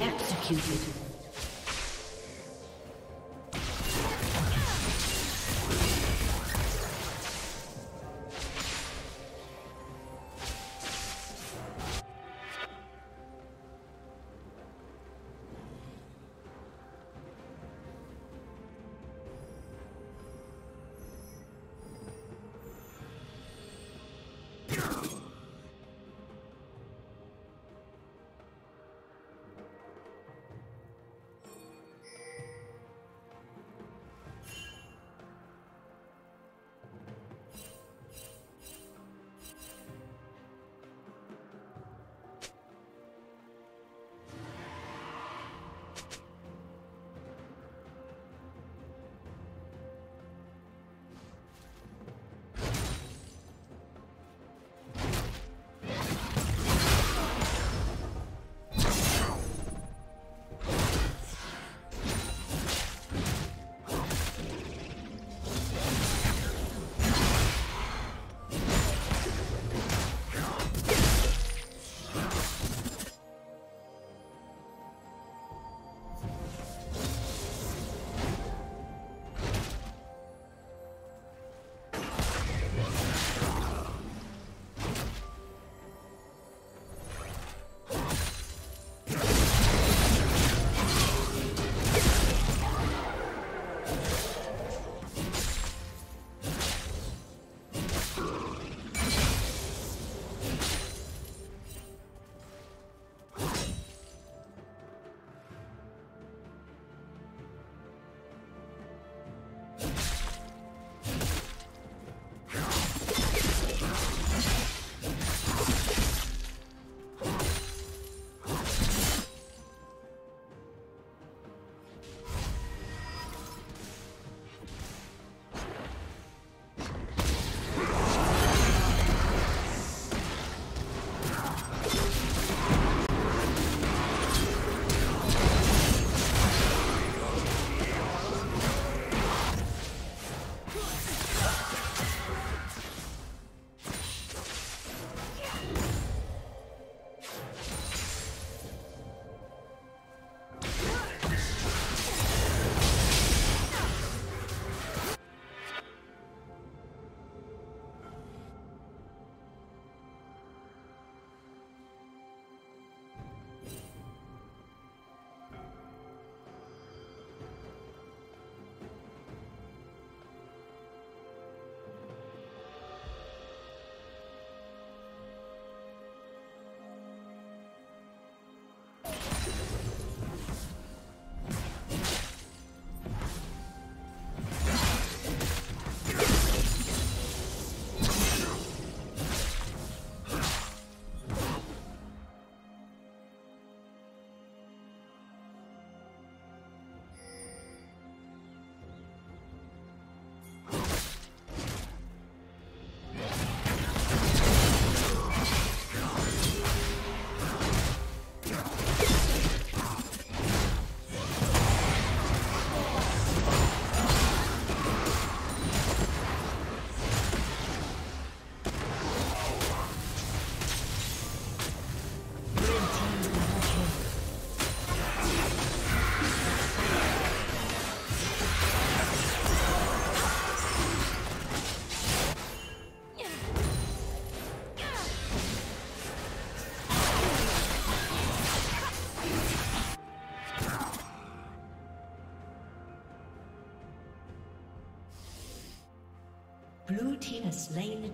Executed.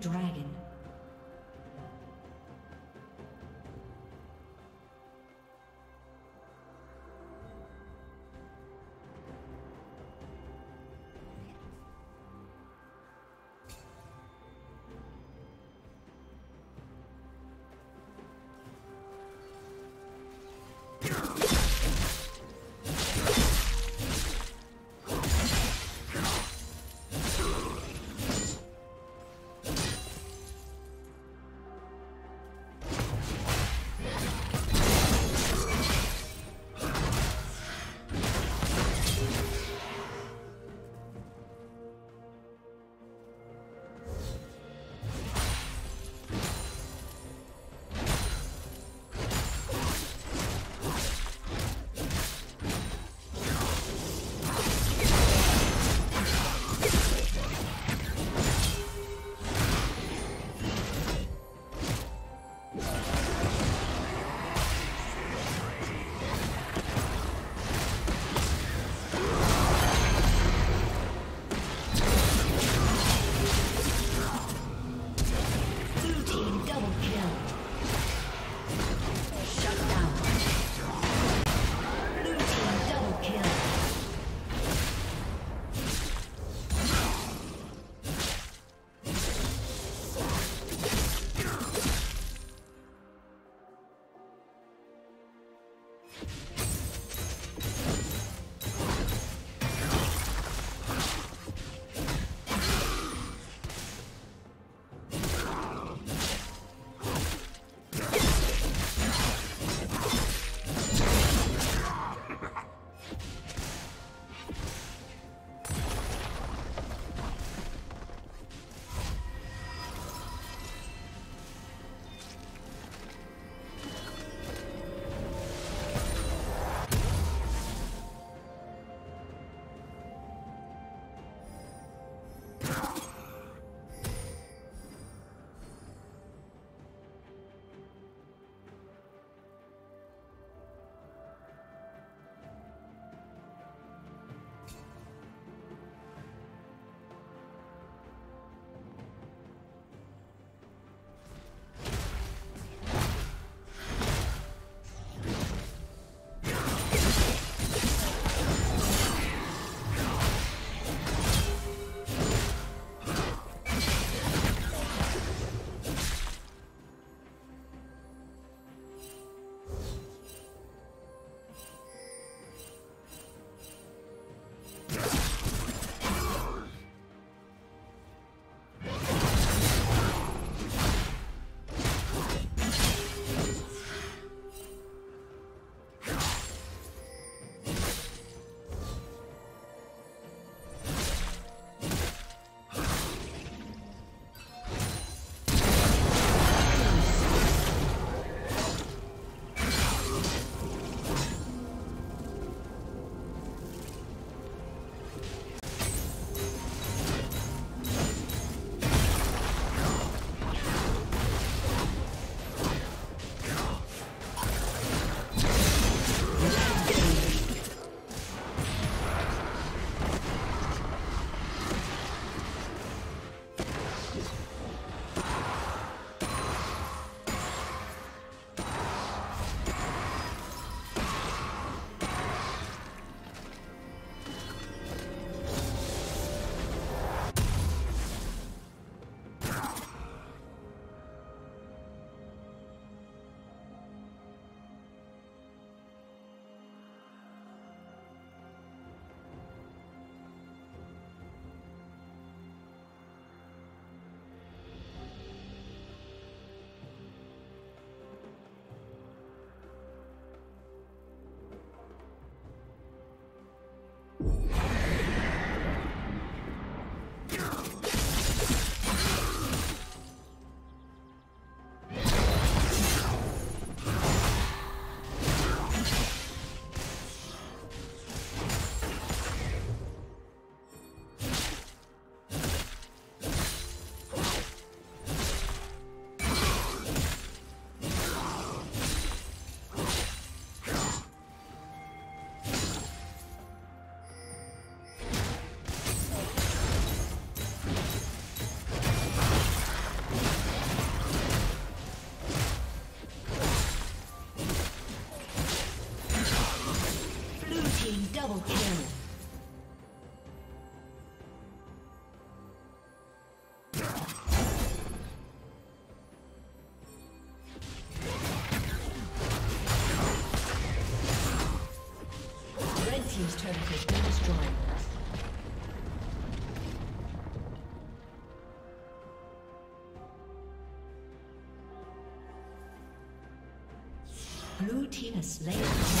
Dragon. Team has slain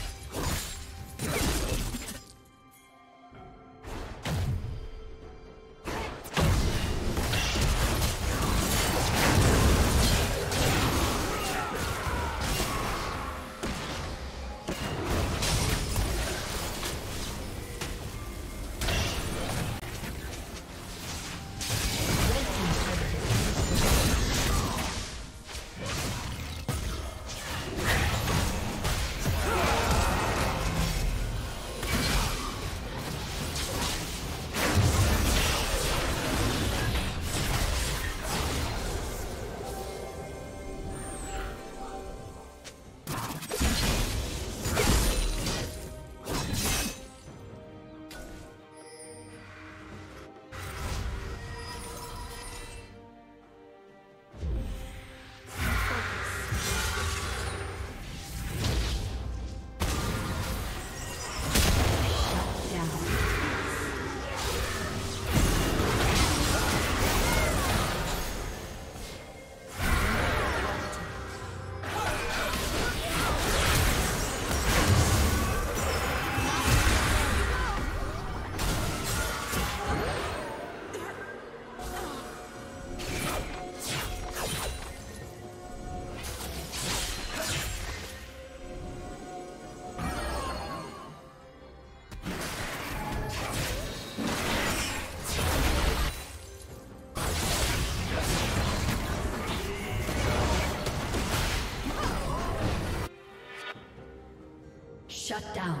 Shut down.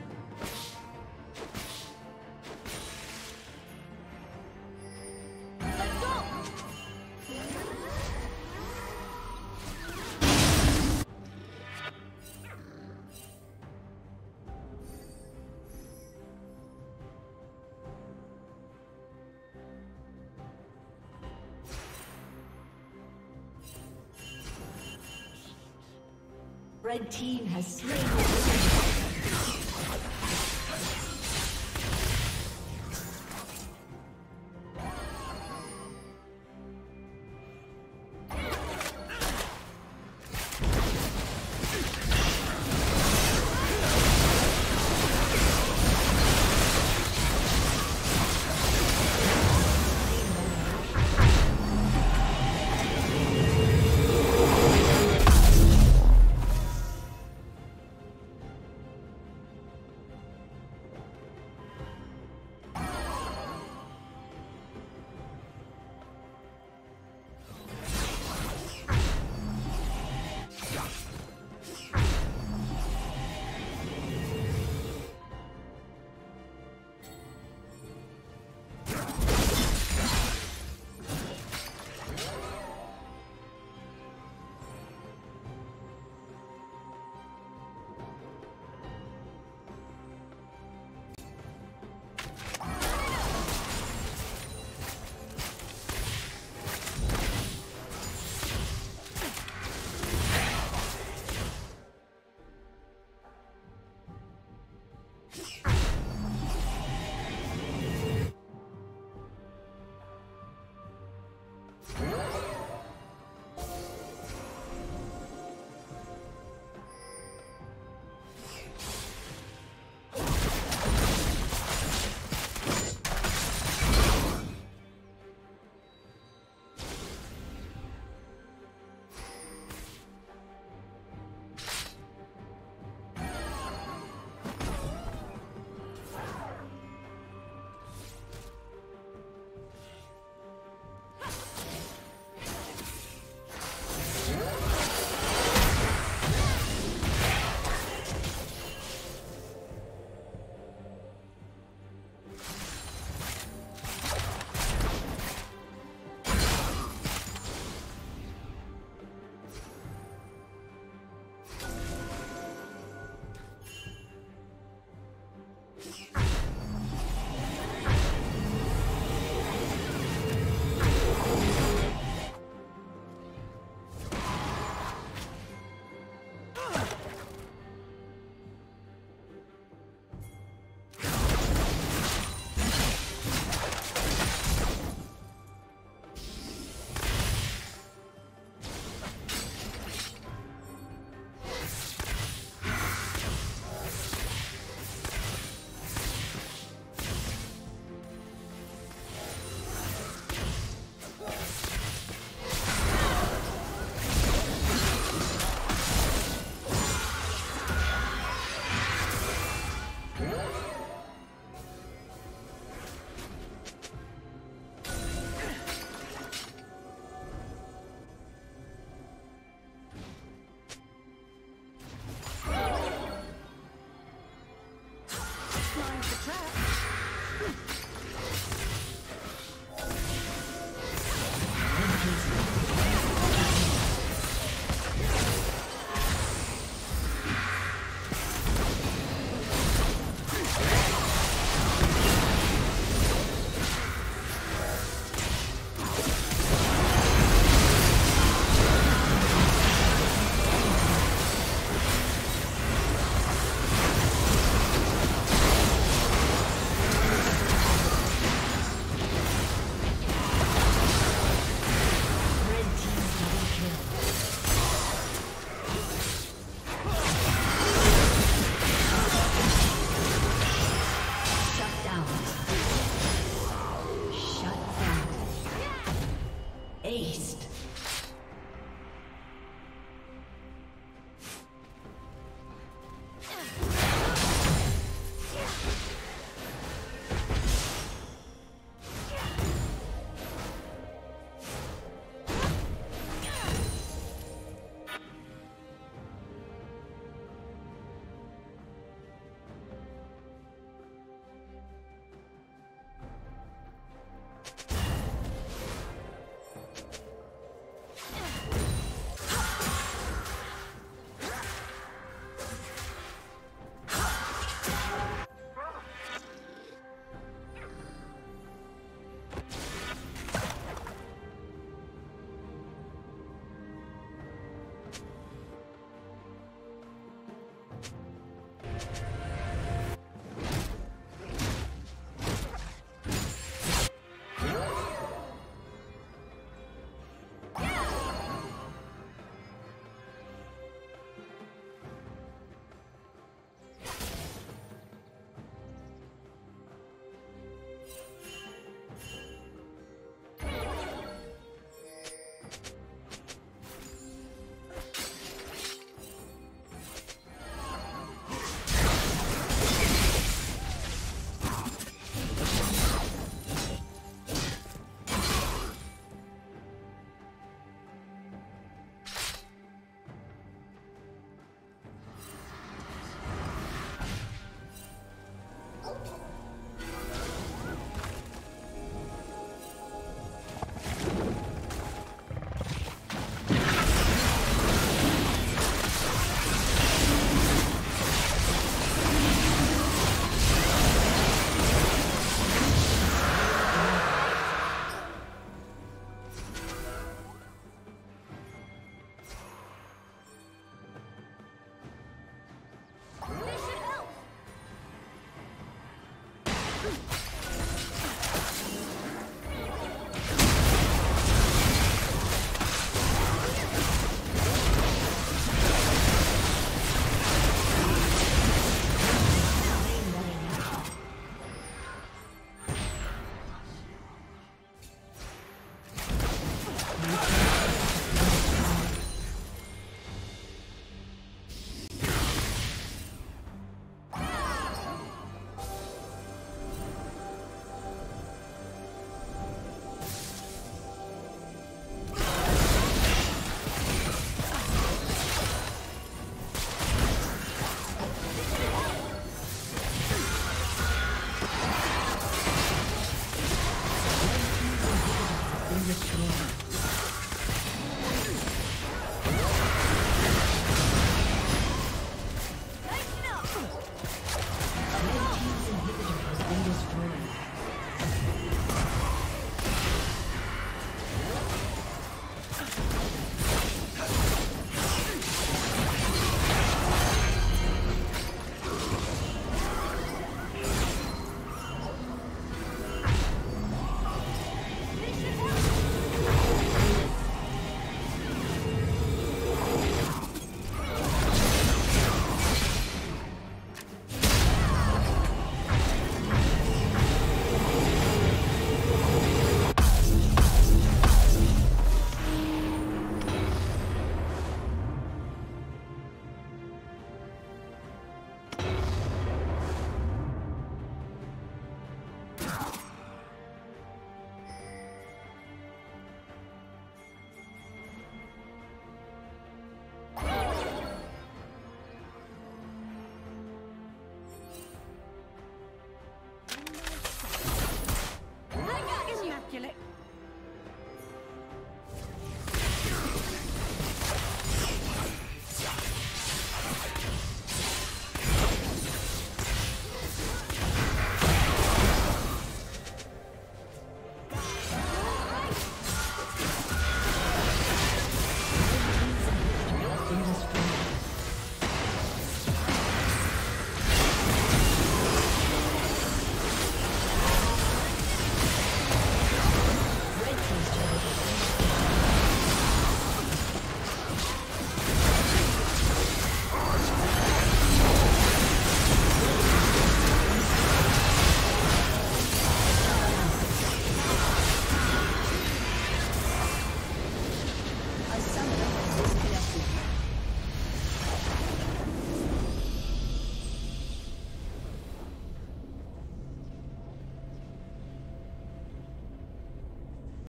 Red team has slain